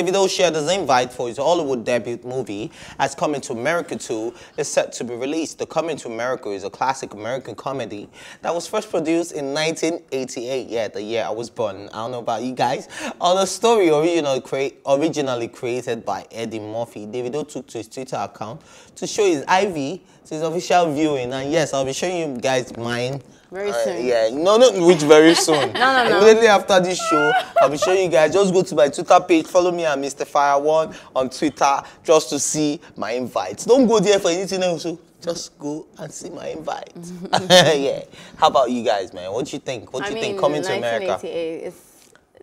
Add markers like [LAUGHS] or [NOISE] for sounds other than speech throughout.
Davido shared his invite for his Hollywood debut movie as Coming to America 2 is set to be released. The Coming to America is a classic American comedy that was first produced in 1988, yeah, the year I was born. I don't know about you guys. On a story original crea originally created by Eddie Murphy, Davido took to his Twitter account to show his IV to his official viewing. And yes, I'll be showing you guys mine. Very Uh, soon. yeah, no, not which very [LAUGHS] soon. No, no, no. Immediately after this show, I'll be showing you guys. Just go to my Twitter page, follow me at Mr. Fire One on Twitter, just to see my invites. Don't go there for anything else. Just go and see my invite. [LAUGHS] [LAUGHS] yeah. How about you guys, man? What do you think? What do you mean, think? Coming to America. 1988 is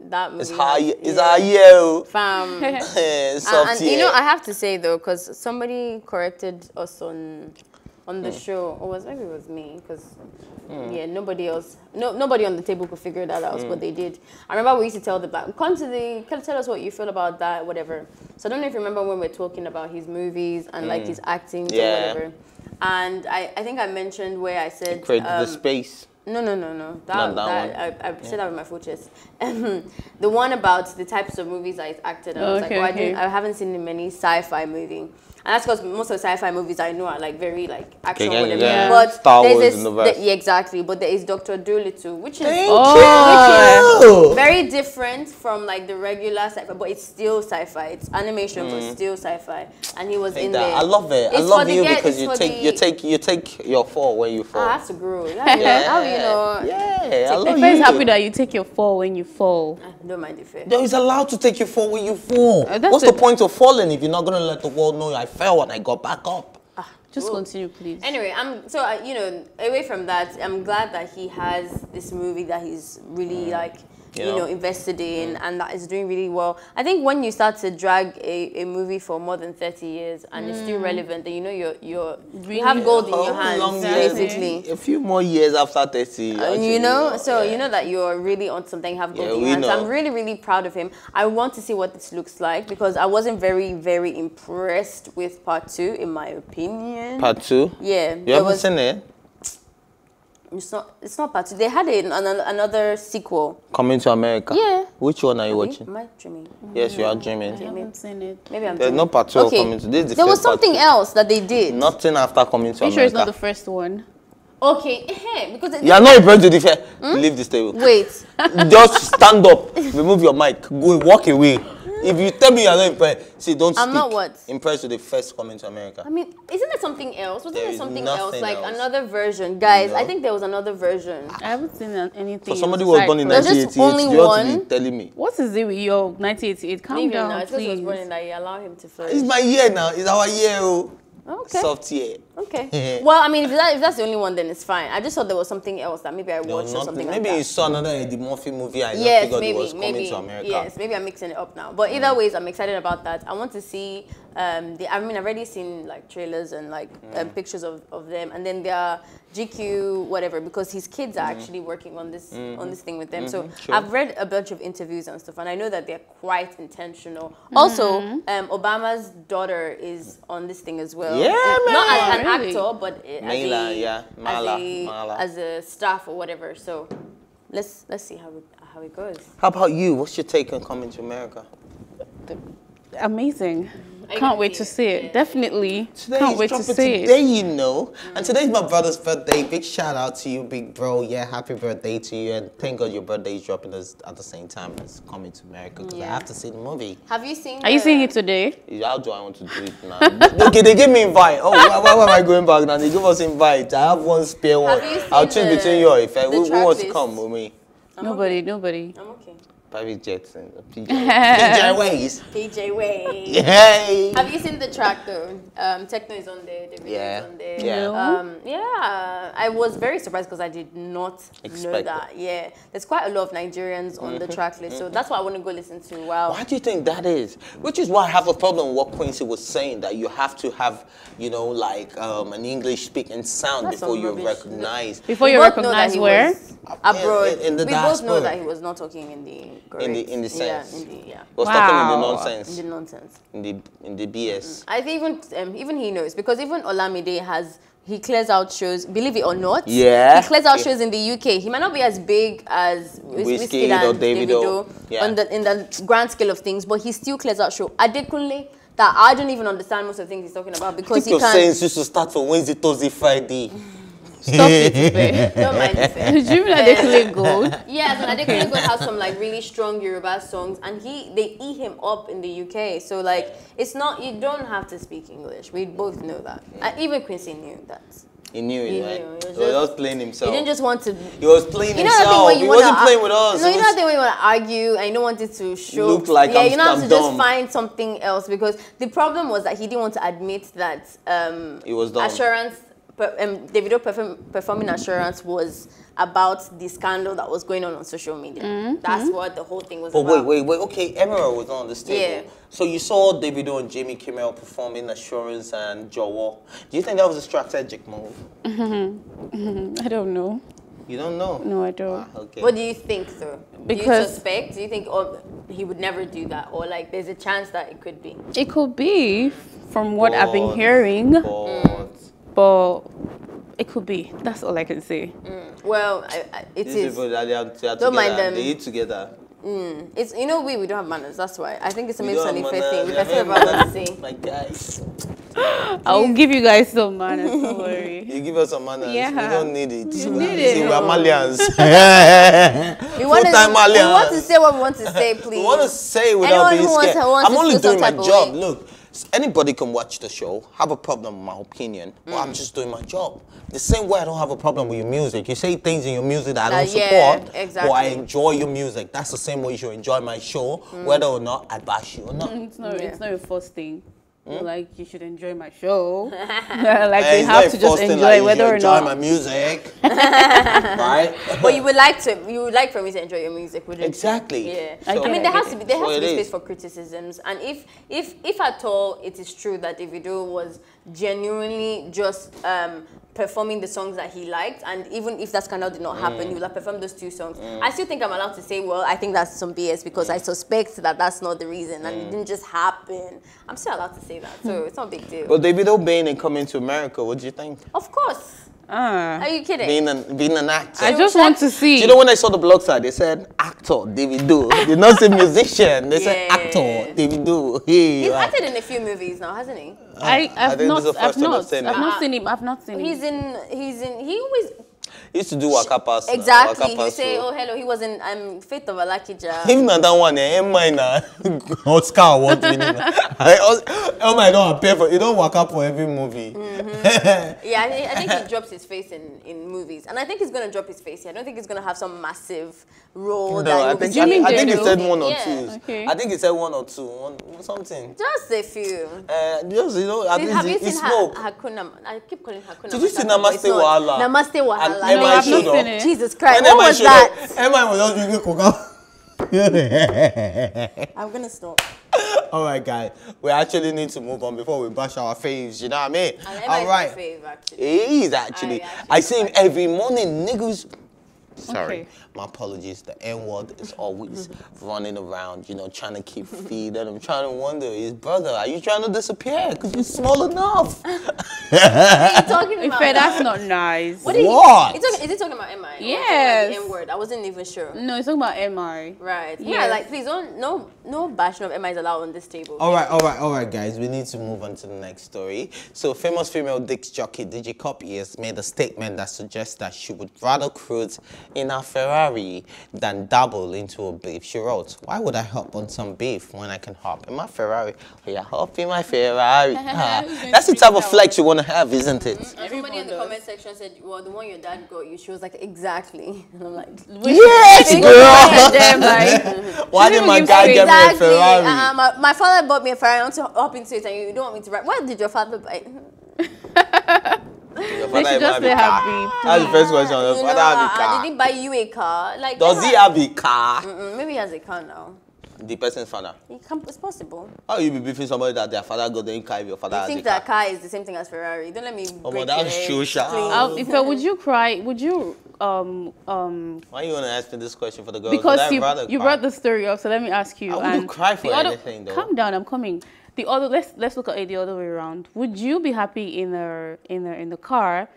that movie. It's high. has- It's our year. oh. Fam. Eh, And, and you know, I have to say though, because somebody corrected us on on Hmm. the show, or was maybe it was me, because yeah, nobody else, no, nobody on the table could figure that out, Hmm. but they did. I remember we used to tell the black, come to the, come tell us what you feel about that, whatever. So I don't know if you remember when we are talking about his movies and like his acting Hmm. Yeah. or whatever. And I, I think I mentioned where I said Create the um, space. no, no, no, no. That, Not that that, I, I said that with my full chest. [LAUGHS] the one about the types of movies I acted in. I was Okay, like, oh, I, okay. didn't, I haven't seen many sci-fi movie. And that's because most of the sci-fi movies I know are like very like action, yeah, whatever. yeah. But Star there's Wars this, the- yeah, exactly. But there is Doctor Dolittle, which is Oh. you. very different from like the regular sci-fi, but it's still sci-fi. It's animation, but mm. still sci-fi. And he was in that. there. I love it. I love you get- because you take the- you take you take your fall when you fall. I have to grow. You know? How you know? Yeah, I love I'm you. happy that you take your fall when you fall. Don't mind the fear. No, he's allowed to take your fall when you fall. Uh, What's the point of falling if you're not gonna let the world know I fell and I got back up? Ah, Just continue, please. Anyway, I'm so uh, you know away from that, I'm glad that he has this movie that he's really like You you, know? know invested in and that is doing really well. I think when you start to drag a, a movie for more than 30 years and it's still relevant, then you know you're you're you have gold in your hands long years? basically. A few more years after 30. Uh, actually, you know, so yeah. you know that you're really on something, have gold Yeah, in your hands. know. I'm really, really proud of him. I want to see what this looks like because I wasn't very, very impressed with part two, in my opinion. Part two. yeah, You haven't was- seen it? It's not. It's not part two. They had a, another, another sequel. Coming to America. Yeah. Which one are you Abi, watching? Am I dreaming? Yes, you are dreaming. I haven't seen it. Maybe I'm. There's dreaming. no part two Okay. Coming to- this is the there was first part something two. else that they did. Nothing after coming to Are you sure it's not the first one? Okay, eh, because it, you are not impressed with the fair. Leave this table. wait. Just stand up, remove your mic, go walk away. If you tell me you are not impressed, see, don't I'm speak. not what? Impressed with the first coming to America. I mean, isn't there something else? Wasn't There there, is something else? Like else. another version, guys. I think there was another version. I haven't seen anything. For somebody who was aside born in from- There's just 1988, only you ought to be one. telling me. What is it with your 1988? Calm Leave down, now. It's because he was born in that year. Allow him to flourish. It's my year now. It's our year. Oh. Okay. Soft year. Okay. [LAUGHS] well, I mean, if, that, if that's the only one, then it's fine. I just thought there was something else that maybe I No, watched or something maybe like you saw another Eddie Murphy movie. I Yes, maybe, it was coming maybe, to America. yes, maybe I'm mixing it up now. But either mm. ways, I'm excited about that. I want to see. Um, the, I mean, I've already seen like trailers and like Mm. um, pictures of, of them, and then there are GQ whatever because his kids are Mm-hmm. actually working on this on this thing with them. So sure. I've read a bunch of interviews and stuff, and I know that they're quite intentional. Also, um, Obama's daughter is on this thing as well. Yeah, Not as an Really? actor, but as a, yeah. Mala, as a Mala. as a staff or whatever. So let's let's see how it, how it goes. How about you? What's your take on coming to America? Amazing. Are you Can't gonna wait see to it? see it. Yeah. Definitely. Today Can't wait to see today, it. Today, you know. And today's my brother's birthday. Big shout out to you, big bro. Yeah, happy birthday to you. And thank God your birthday is dropping us at the same time as coming to America because I have to see the movie. Have you seen? Are you seeing it today? How do I want to do it now? [LAUGHS] okay, they gave me invite. Oh, why, why, why am I going back now? They give us invite. I have one spare one. Have you I'll choose the- between you or if I, the who, who wants to come with me? Nobody, nobody. I'm okay. Private jets and PJ, [LAUGHS] PJ Ways. PJ Way. Yay! Have you seen the track though? Um, Tekno is on there. The Yeah. is on there. Yeah. No. Um, yeah, I was very surprised because I did not know Expect that. Yeah, there's quite a lot of Nigerians on the track list, so that's what I want to go listen to. Wow. Why do you think that is? Which is why I have a problem with what Quincy was saying that you have to have, you know, like um, an English speaking sound That's before you rubbish. recognize. Before you both know recognize where? was abroad. In- in the we both know that he was not talking in the correct, In the- in the sense. Yeah, in the, yeah. Was talking in the nonsense, In the nonsense. in the in the BS. I think even um, even he knows because even Olamide has he clears out shows, believe it or not. Yeah. He clears out Yeah. shows in the UK. He might not be as big as Wiz- Wizkid Wizkid or and Davido. Davido Yeah. on the, in the grand scale of things, but he still clears out show. Adekunle, that I don't even understand most of the things he's talking about because think he your can't. sayings used to start from Wednesday, Thursday, Friday. [LAUGHS] Stop it, Ife. [LAUGHS] Don't mind this. it- [LAUGHS] Did you mean that they play gold? Yes, and Adekunle Gold has some like really strong Yoruba songs, and he they eat him up in the UK. So like, it's not you don't have to speak English. We both know that. And even Quincy knew that. He knew it, He right? knew, he was He was just- just playing himself. He didn't just want to. He was playing You know that thing himself. when you He wasn't ar- playing with us. No, He you know was- that thing when you want to argue and you don't want it to show. Look like yeah, I'm- you know I'm to just find something else because the problem was that he didn't want to admit that um, He was dumb. assurance. Per, um, Davido perform, performing assurance was about the scandal that was going on on social media. That's what the whole thing was about. But about. wait, wait, wait. Okay, Emerald was on the stage. Yeah. So you saw Davido and Jimmy Kimmel performing Assurance and Jowo. Do you think that was a strategic move? [LAUGHS] I don't know. You don't know. No, I don't. Ah, okay. What do you think, though? do you suspect? Do you think oh, he would never do that, or like there's a chance that it could be? It could be from what I've been But- hearing, But but it could be. That's all I can say. Mm. Well, I, I, it these is. people they are, they are Don't together, mind them. they eat together. Mm. It's you know we we don't have manners. That's why I think it's a We Miss don't have manners, thing. we We have can say very about what to manners. My guys, I'll give you guys some manners. Don't [LAUGHS] worry. you give us some manners. Yeah. We don't need it. You [LAUGHS] We- need [LAUGHS] it. See, we're Malians. We want to Full-time we want to say what we want to say, please. We want to say without Anyone being who wants- scared. who wants I'm only doing my job. way. Look, s- anybody can watch the show, have a problem with my opinion, but Mm. I'm just doing my job. The same way I don't have a problem with your music. You say things in your music that I don't yeah, support, but I enjoy your music. That's the same way you should enjoy my show, Mm. whether or not I bash you or not. [LAUGHS] It's not. Yeah. It's not your first thing. Like you should enjoy my show. [LAUGHS] [LAUGHS] like Eh, they have to just first thing, enjoy like, you whether should or enjoy not. my music, [LAUGHS] right? But you would like to. You would like for me to enjoy your music, wouldn't you? Exactly. Yeah. I I, mean, there has to be there That's has to be space is. for criticisms, and if if if at all it is true that Davido was genuinely just um, performing the songs that he liked, and even if that scandal did not mm. happen, he would have performed those two songs. Mm. I still think I'm allowed to say, well, I think that's some BS because I mm. suspect that that's not the reason, and it didn't just happen. I'm still allowed to say that, so it's not a big deal. But David being and coming to America, what do you think? of course. Ah. Are you kidding? Being an, being an actor. I just want to see. Do you know when I saw the blog side, they said actor Davido. They did not say [LAUGHS] musician. They said Yeah. actor Davido. Hey, He's like- acted in a few movies now, hasn't he? I, I I've think not, this is the I've first time I've not, seen I've him. not seen him. I've not seen He's in. He's in. He always He used to do Waka Pass. exactly. Waka You Pass say, oh hello. He was in um, Fate of Alakija. [LAUGHS] Even na that one, eh, Emma na [LAUGHS] Oscar award winning. Oh my, don't appear for. You don't work up for every movie. [LAUGHS] Yeah, I, thi- I think he drops his face in, in movies, and I think he's gonna drop his face here. I don't think he's gonna have some massive role that No, I think be I, mean I think he said one or Yeah. two. Okay. I think he said one or two, one, something. Just a few. Uh, just you know, at Did- least have he, you he seen Ha- spoke. Hakuna? I keep calling Hakuna. Did you see Matata, Namaste not. Wahala? Namaste And Wahala. Emma I've showed not up. it. Jesus Christ, When what Emma was that? up, Emma was just drinking coca. I'm gonna stop. All right, guys. We actually need to move on before we bash our faves. You know what I mean? And Emma All is right. my fave, actually. He is actually. I actually I see him every morning, niggas. Sorry, Okay. My apologies. The N word is always running around, you know, trying to keep feed. And I'm trying to wonder, his brother, are you trying to disappear? Because you're small enough. What are you talking Ife, about? that's not nice. What? Did he, What? He talking, is he talking about MI? Or talking about Yes. The N word. I wasn't even sure. No, it's talking about MI. Right. Yeah. Like, please don't. No. No bashing of MI is allowed on this table. All right, all right, all right, guys. We need to move on to the next story. So, famous female disc jockey DJ Cuppy has made a statement that suggests that she would rather cruise in a Ferrari than dabble into a beef. She wrote, "Why would I hop on some beef when I can hop in my Ferrari? Oh, yeah, hop in my Ferrari. [LAUGHS] Ah, that's the type of flex you want to have, isn't it? And somebody in the comment section said, "Well, the one your dad got you." She was like, "Exactly." [LAUGHS] And I'm like, Yes, girl. Them, like, Why did my give guy space. get me a Ferrari? Uh, my, my father bought me a Ferrari. I want to hop into it, and you don't want me to ride. What did your father buy? [LAUGHS] Your father should even just have say a car. happy, That's the first question. Your You father know, have a uh, car. Did he buy you a car? Like, Does he have a car? Mm, maybe he has a car now. The person's father. He can, it's possible. How you be beefing somebody that their father got the car if your father You has think a car? that car is the same thing as Ferrari? Don't let me. Oh, break but that's your true, eggs, Sha. please. um, Ife, would you cry? Would you um um Why you wanna ask me this question for the girls? Would because you rather you brought the story up, so let me ask you. I wouldn't and cry for the other- anything, though. Calm down, I'm coming. The other let's let's look at it the other way around. Would you be happy in a in a in the car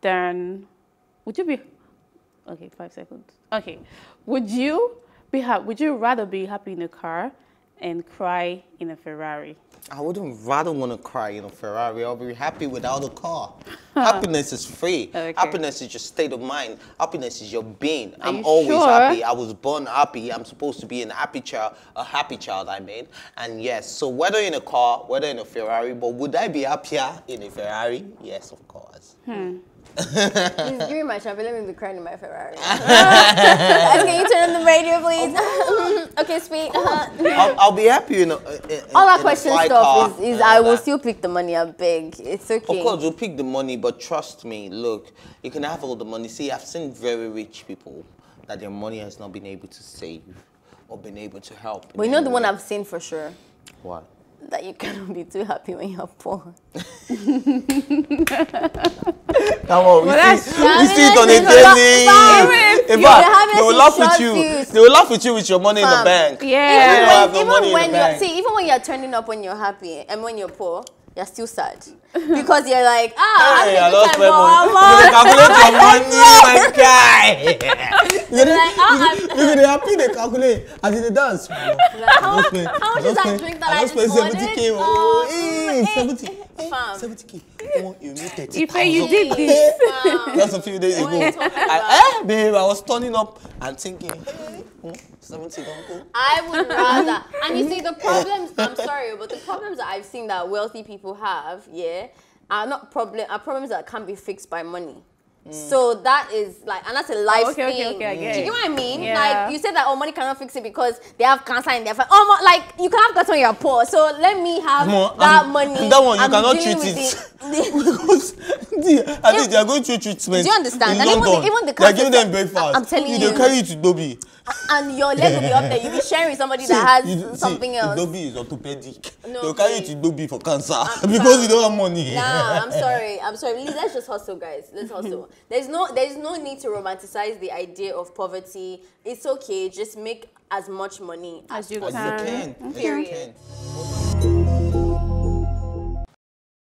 Then would you be okay, five seconds. Okay. Would you be happy would you rather be happy in the car and cry in a Ferrari? I wouldn't rather want to cry in a Ferrari. I'll be happy without a car. [LAUGHS] Happiness is free. Okay. Happiness is your state of mind. Happiness is your being. Are I'm you always sure? happy. I was born happy. I'm supposed to be an happy child, a happy child, I mean. And yes, so whether in a car, whether in a Ferrari, but would I be happier in a Ferrari? Yes, of course. Please give me my champagne. Let me be crying in my Ferrari. [LAUGHS] [LAUGHS] Can you turn on the radio, please? Oh, okay, sweet. Uh-huh. I'll, I'll be happy in a. In, All our question stuff is, is I will that. still pick the money up big. It's okay. Of course, we'll pick the money, but trust me, look, you can have all the money. See, I've seen very rich people that their money has not been able to save or been able to help. But you know the one. I've seen for sure? What? That you cannot be too happy when you're poor. [LAUGHS] Come on, we that's- see, we see it on Happiness daily. In fact, they will laugh with you. fused. They will laugh with you with your money in the bank. Yeah. You don't have even money in when you're see, even when you're turning up when you're happy and when you're poor, you're still sad because you're like, ah, Hey, I lost my a good time, money. You calculate your [LAUGHS] money, my guy. [LAUGHS] You dey- like, ah, I'm- you dey happy dey calculate as dey dance. how, how much is that drink that I just ordered? seventy k. Um, Oh, eh, eh, seventy. Fam. Seventy k. Come on, you If you did this. [LAUGHS] Just a few days ago. are you talking I, eh, babe, I was turning up and thinking, hey, hmm, 70 don't go. I would rather. And you see, the [LAUGHS] problems, I'm sorry, but the problems that I've seen that wealthy people have, yeah, are not problem, are problems that can't be fixed by money. Mm. So that is like, and that's a oh, life Oh, okay, okay, thing. okay, I get Do you it. get what I mean? Yeah. Like you said that, oh, money cannot fix it because they have cancer in their family. Oh, mo- like you can have cancer when you're poor. So let me have Mo- that and money. that one, you I'm cannot treat with it. [LAUGHS] [LAUGHS] because the, I think they are going through treatment. Do you understand? In And even the- even the they are giving them stuff, breakfast. I'm telling you. you. They carry you to Igbobi. And your leg will be up there. You'll be sharing with somebody that has you- something see, else. Igbobi is orthopedic. No, They'll carry you to Igbobi for cancer I'm [LAUGHS] because you don't have money. Nah, I'm sorry. I'm sorry. Please, let's just hustle, guys. Let's hustle. [LAUGHS] There's no, there's no need to romanticize the idea of poverty. It's okay. Just make as much money As you As you can. can. As you Period. can.